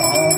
好。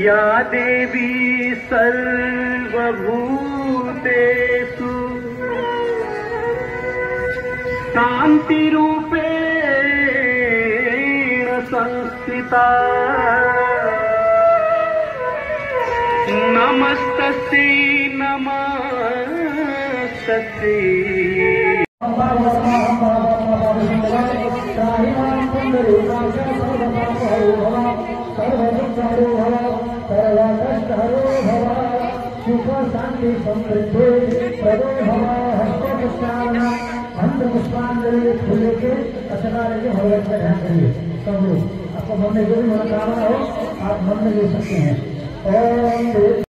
या देवी सर्वाभूते तु शान्तिरूपेण संस्थिता नमस्तसि नमस्त सर्वकष्ट हरो भवा सुख शांति समृद्धि प्रदो भवा हस्त पुष्पावना हस्त पुष्पांजलि फूल के अचना लेके भगवत का ध्यान करिए सब लोग आपको मन में जो भी मनोकामना हो आप मन में ले सकते हैं और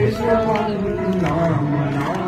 你说：“我怎么了？”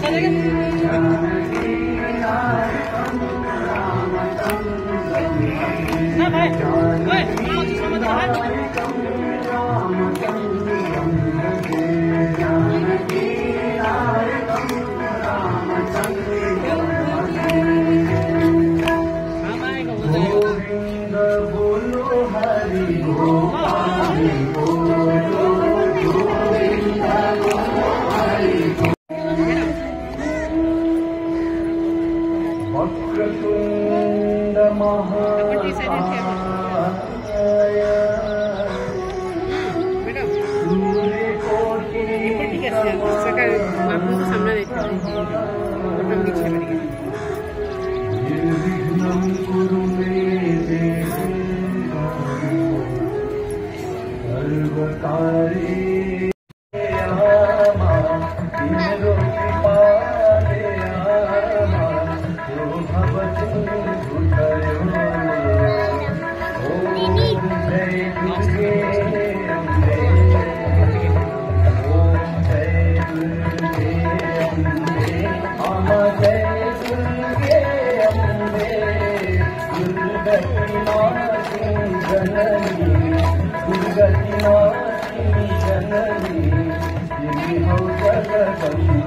talagang ಹೌದಲ ಬನ್ನಿ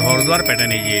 हरिद्वार पैटर्न है ये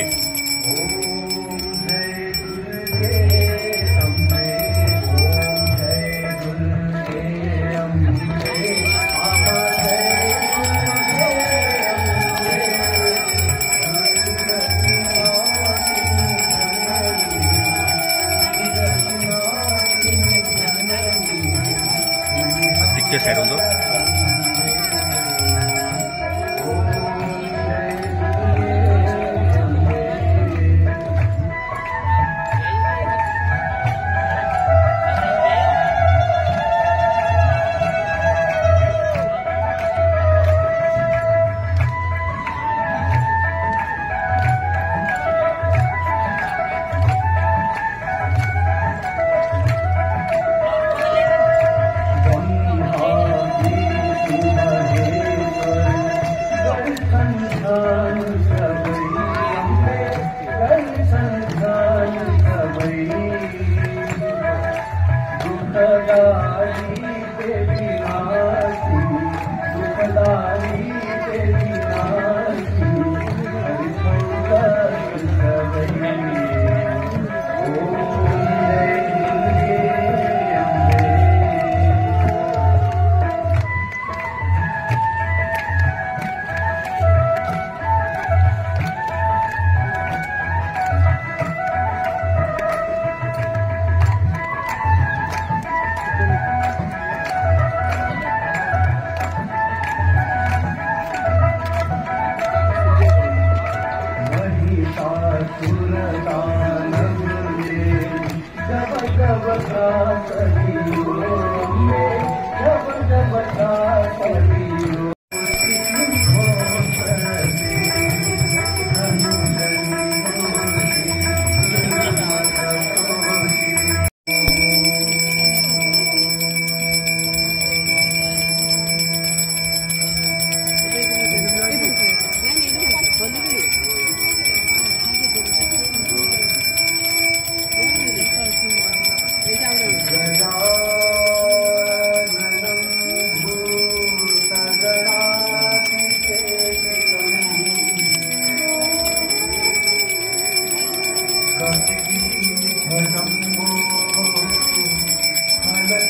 जब जा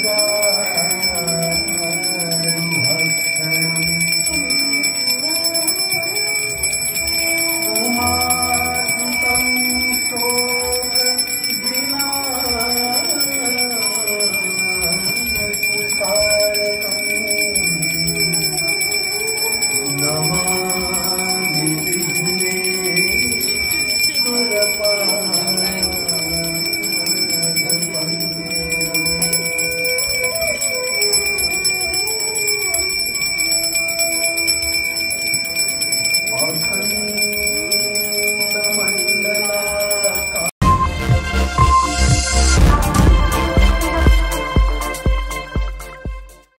Father.